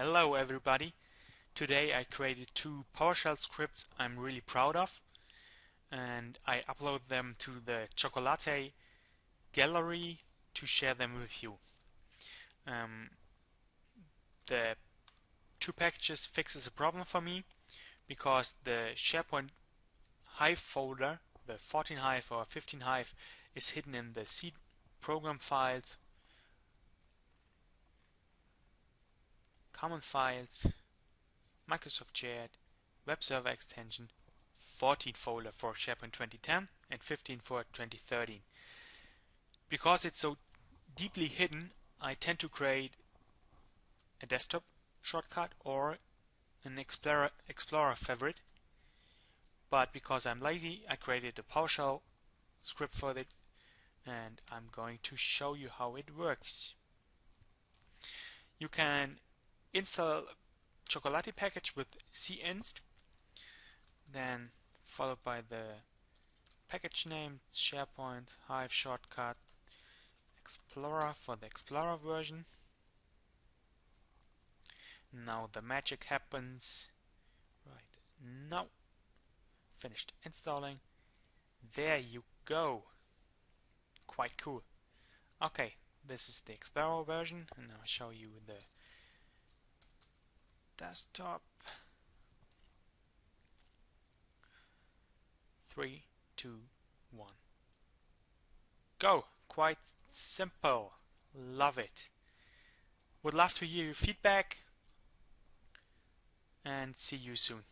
Hello everybody. Today I created two PowerShell scripts I'm really proud of and I upload them to the Chocolatey gallery to share them with you. Um, the two packages fixes a problem for me because the SharePoint Hive folder, the 14 Hive or 15 Hive, is hidden in the C program files common files, Microsoft Shared, web server extension, 14 folder for SharePoint 2010 and 15 for 2013. Because it's so deeply hidden, I tend to create a desktop shortcut or an Explorer, Explorer favorite. But because I'm lazy, I created a PowerShell script for it and I'm going to show you how it works. You can install Chocolatey package with cinst, then followed by the package name, SharePoint, Hive shortcut, Explorer for the Explorer version. Now the magic happens. Right now, finished installing. There you go. Quite cool. Okay, this is the Explorer version, and I'll show you the desktop. Three, two, one. Go! Quite simple. Love it. Would love to hear your feedback and see you soon.